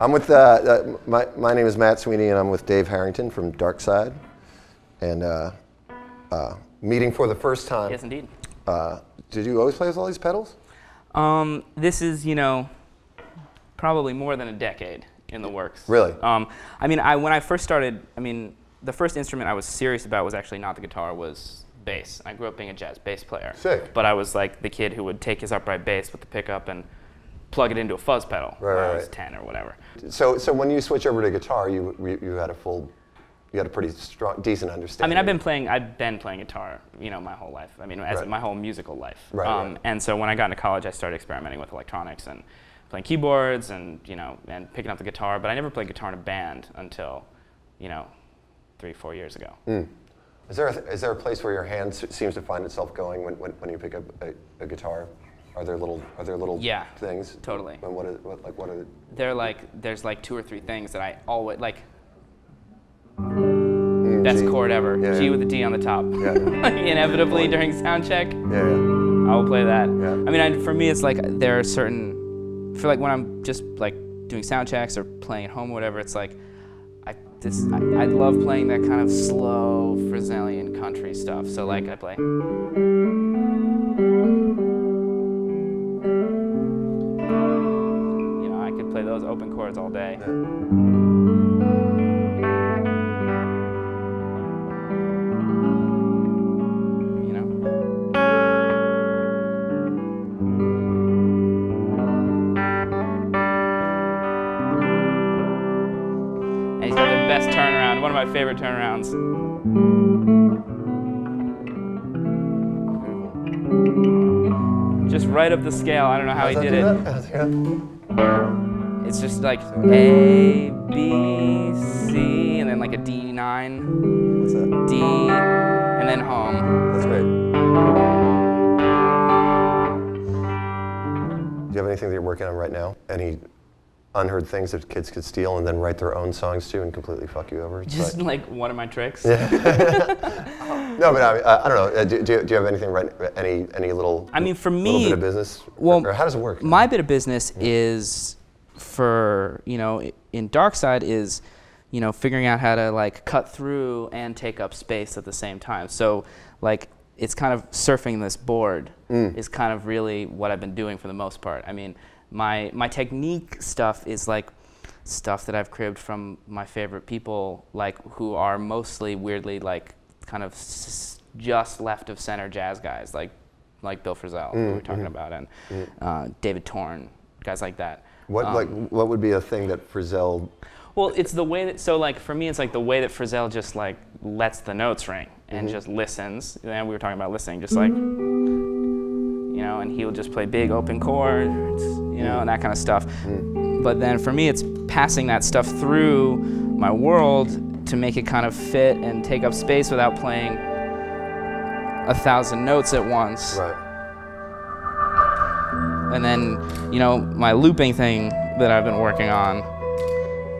I'm with, uh, uh, my, my name is Matt Sweeney, and I'm with Dave Harrington from Darkside. And uh, uh, meeting for the first time. Yes, indeed. Uh, did you always play with all these pedals? Um, this is, you know, probably more than a decade in the works. Really? Um, I mean, I, when I first started, I mean, the first instrument I was serious about was actually not the guitar, was bass. I grew up being a jazz bass player. Sick. But I was like the kid who would take his upright bass with the pickup and plug it into a fuzz pedal Right, when I was right. 10 or whatever. So, so when you switch over to guitar, you, you, you had a full, you had a pretty strong, decent understanding. I mean, I've been playing. I've been playing guitar, you know, my whole life. I mean, as Right. my whole musical life. Right, um, right. And so when I got into college, I started experimenting with electronics and playing keyboards and you know and picking up the guitar. But I never played guitar in a band until, you know, three four years ago. Is there, a, is there a place where your hand seems to find itself going when, when, when you pick up a, a guitar? Are there little, are there little Yeah, things? totally. And what is, what, like, what are the, They're like there's like two or three things that I always like. Mm, Best G. chord ever. Yeah, G yeah. with a D on the top. Yeah. Inevitably during sound check. Yeah, yeah. I will play that. Yeah. I mean, I, for me, it's like there are certain, for like when I'm just like doing sound checks or playing at home or whatever, it's like, I this I, I love playing that kind of slow Brazilian country stuff. So like I play. Those open chords all day. You know. And he's got the best turnaround, one of my favorite turnarounds. Just right up the scale. I don't know how he How's that did it. That? How's that? It's just like A, B, C, and then like a D9, What's that? D, and then home. That's great. Do you have anything that you're working on right now? Any unheard things that kids could steal and then write their own songs to and completely fuck you over? Just But- like one of my tricks. no, but I, mean, I, I don't know. Uh, Do, do, you- do you have anything right? Any any little? I mean, for little me- bit of business. well, or how does it work? My bit of business is for, you know, in Darkside is, you know, figuring out how to like cut through and take up space at the same time. So like it's kind of surfing this board mm. is kind of really what I've been doing for the most part. I mean, my my technique stuff is like stuff that I've cribbed from my favorite people, like who are mostly weirdly like kind of s- just left of center jazz guys, like like Bill Frisell, who mm, we were talking mm-hmm. about, and mm. uh, David Torn, guys like that. What Um, like what would be a thing that Frisell? well, it's the way that so like for me, it's like the way that Frisell just like lets the notes ring and mm-hmm. just listens. And we were talking about listening, just like you know, and he'll just play big open chords, you know, mm. and that kind of stuff. Mm. But then for me, it's passing that stuff through my world to make it kind of fit and take up space without playing a thousand notes at once. Right. And then, you know, my looping thing that I've been working on,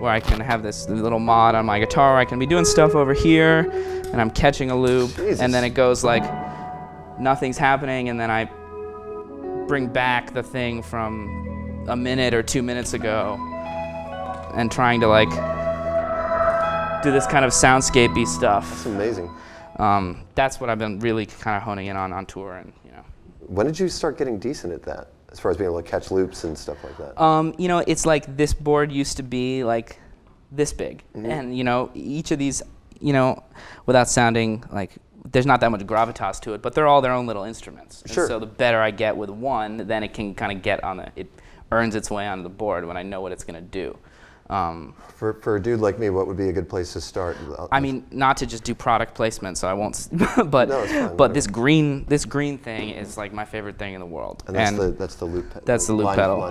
where I can have this little mod on my guitar, I can be doing stuff over here, and I'm catching a loop, Jesus. and then it goes like nothing's happening, and then I bring back the thing from a minute or two minutes ago, and trying to like do this kind of soundscapey stuff. It's amazing. Um, that's what I've been really kind of honing in on on tour, and you know. When did you start getting decent at that? As far as being able to catch loops and stuff like that. Um, you know, it's like this board used to be like this big, and you know, each of these, you know, without sounding like there's not that much gravitas to it, but they're all their own little instruments. And Sure. so the better I get with one, then it can kind of get on the, it earns its way onto the board when I know what it's gonna do. Um, For, for a dude like me, what would be a good place to start? I mean, not to just do product placement, so I won't. but No, fine, but this green this green thing is like my favorite thing in the world. and that's the that's the loop. That's the loop pedal.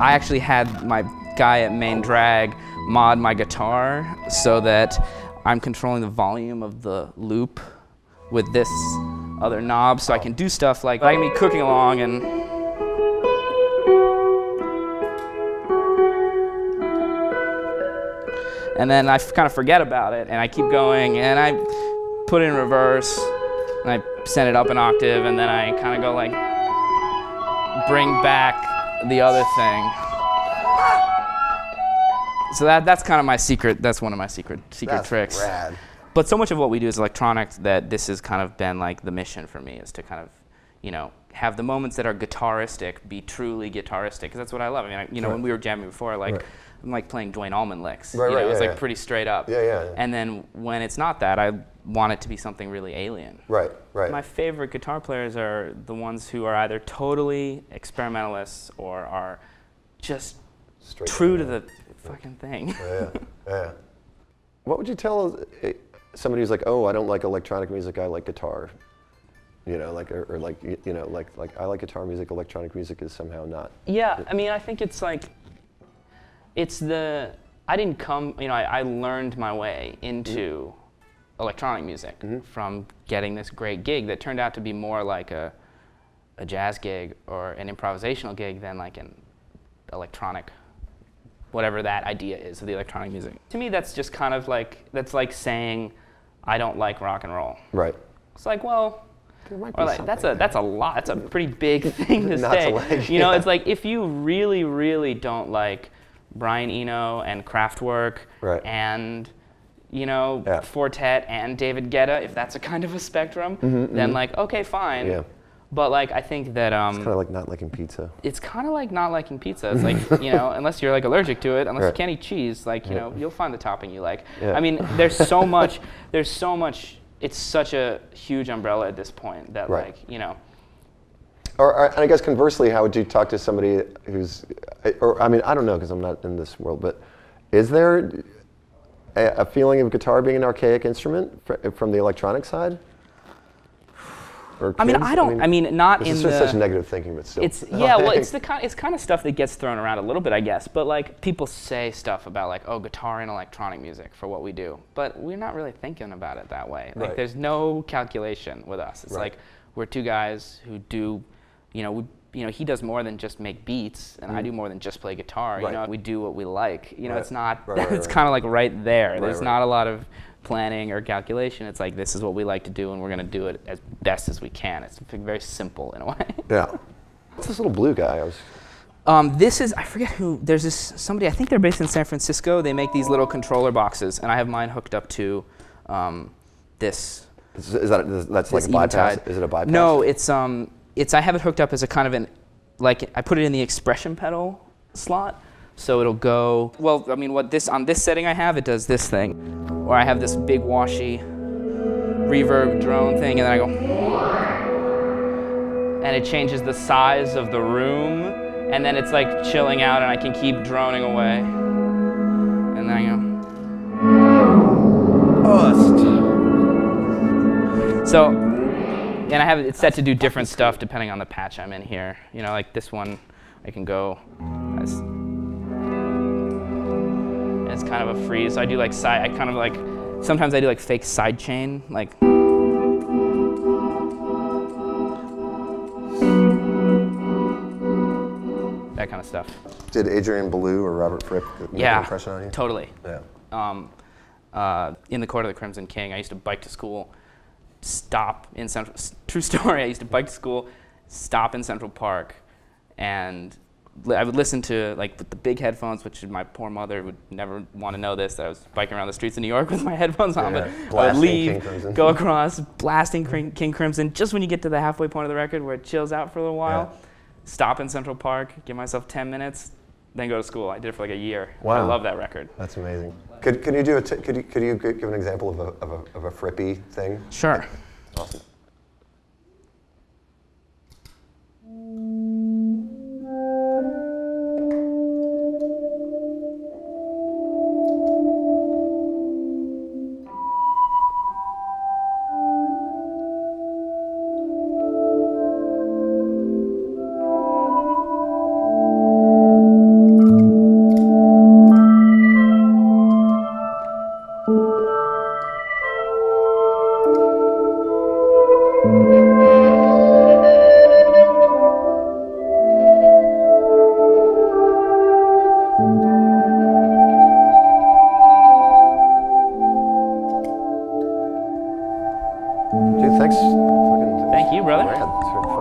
I actually had my guy at Main Drag mod my guitar so that I'm controlling the volume of the loop with this other knob so I can do stuff like I can be cooking along and and then I kind of forget about it and I keep going and I put it in reverse and I send it up an octave and then I kind of go like bring back the other thing. so that that's kind of my secret. That's one of my secret secret That's tricks. rad. But so much of what we do is electronic that this has kind of been like the mission for me is to kind of, you know, have the moments that are guitaristic be truly guitaristic because that's what I love. I mean, I, you know, Right. when we were jamming before, like Right. I'm like playing Duane Allman licks. Right, you know, right, it's yeah, like yeah. pretty straight up. Yeah, yeah, yeah. And then when it's not that, I want it to be something really alien. Right, right. My favorite guitar players are the ones who are either totally experimentalists or are just Straight true to the fucking thing. Yeah, yeah. What would you tell uh, somebody who's like, oh, I don't like electronic music, I like guitar? You know, like, or, or like, you know, like, like I like guitar music, electronic music is somehow not. Yeah, I mean, I think it's like, it's the, I didn't come, you know, I, I learned my way into mm-hmm. electronic music mm-hmm. from getting this great gig that turned out to be more like a, a jazz gig or an improvisational gig than like an electronic, whatever that idea is of the electronic music. To me, that's just kind of like, that's like saying, I don't like rock and roll. Right. It's like, well, There might be like, that's a that's a lot. That's a pretty big thing to Not to say. like, you know, yeah. it's like if you really, really don't like Brian Eno and Kraftwerk Right. and you know Yeah. Four Tet and David Guetta, if that's a kind of a spectrum, then like okay, fine. Mm-hmm, Yeah. But like I think that um, Kind of like not liking pizza. it's kind of like not liking pizza. It's like you know, unless you're like allergic to it, unless Right. you can't eat cheese, like you know, you'll find the topping you like. Yeah. I mean, there's so much. There's so much. It's such a huge umbrella at this point that Right. like you know. Or, or and I guess conversely, how would you talk to somebody who's, or I mean, I don't know because I'm not in this world, but is there a, a feeling of guitar being an archaic instrument fr- from the electronic side? Or I mean. I don't. I mean, not this in is the. just such negative thinking, but still. It's yeah, well, it's the kind, it's kind of stuff that gets thrown around a little bit, I guess. But like people say stuff about like, oh, guitar and electronic music for what we do, but we're not really thinking about it that way. Like, Right. there's no calculation with us. It's Right. like we're two guys who do, you know, we, you know, he does more than just make beats, and I do more than just play guitar. Mm. Right. You know, we do what we like. You know, Right. it's not. Right, it's kind of like right there. There's not a lot of planning or calculation. It's like this is what we like to do, and we're gonna do it as best as we can. It's very simple in a way. yeah. What's this little blue guy? I was. Um, this is I forget who. There's this somebody. I think they're based in San Francisco. They make these little controller boxes, and I have mine hooked up to um, this. Is, is that that's like a bypass? Is it a bypass? No, it's um, it's I have it hooked up as a kind of an, like I put it in the expression pedal slot, so it'll go. Well, I mean, what this on this setting I have, it does this thing, or I have this big washy reverb drone thing, and then I go, and it changes the size of the room, and then it's like chilling out, and I can keep droning away, and then I go. Oh, so, and I have it set to do different stuff depending on the patch I'm in here. You know, like this one, I can go as. and It's kind of a freeze. So I do like side. I kind of like. Sometimes I do like fake side chain, like. That kind of stuff. Did Adrian Belew or Robert Fripp make an impression on you? totally. Yeah. um, uh, in the court of the Crimson King. I used to bike to school, stop in Central. True story. I used to bike to school, stop in Central Park, and I would listen to like with the big headphones, which my poor mother would never want to know this. That I was biking around the streets of New York with my headphones on, Yeah, but I would leave, go across, blasting King Crimson. Just when you get to the halfway point of the record where it chills out for a little while, Yeah. stop in Central Park, give myself 10 minutes, then go to school. I did it for like a year. I love that record. That's amazing. Could, could you do a t- could you could you give an example of a, of a, of a frippy thing? Sure. Awesome. Dude, thanks. Thank you, brother.